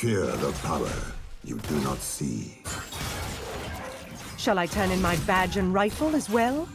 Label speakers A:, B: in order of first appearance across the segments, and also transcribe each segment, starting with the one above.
A: Fear the power you do not see.
B: Shall I turn in my badge and rifle as well?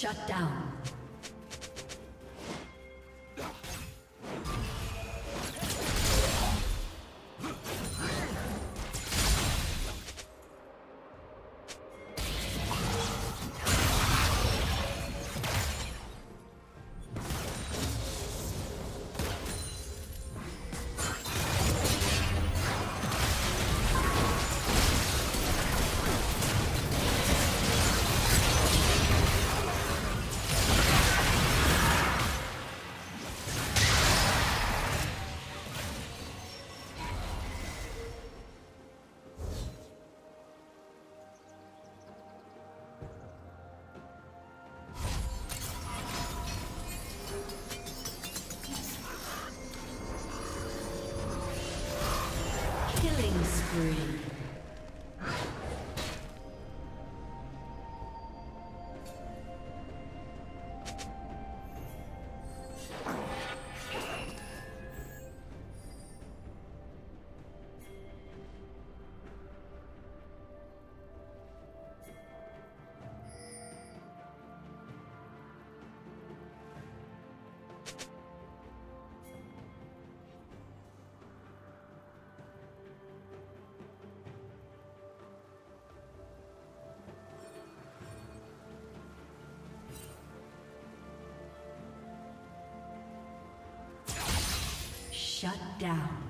C: Shut down. Shut down.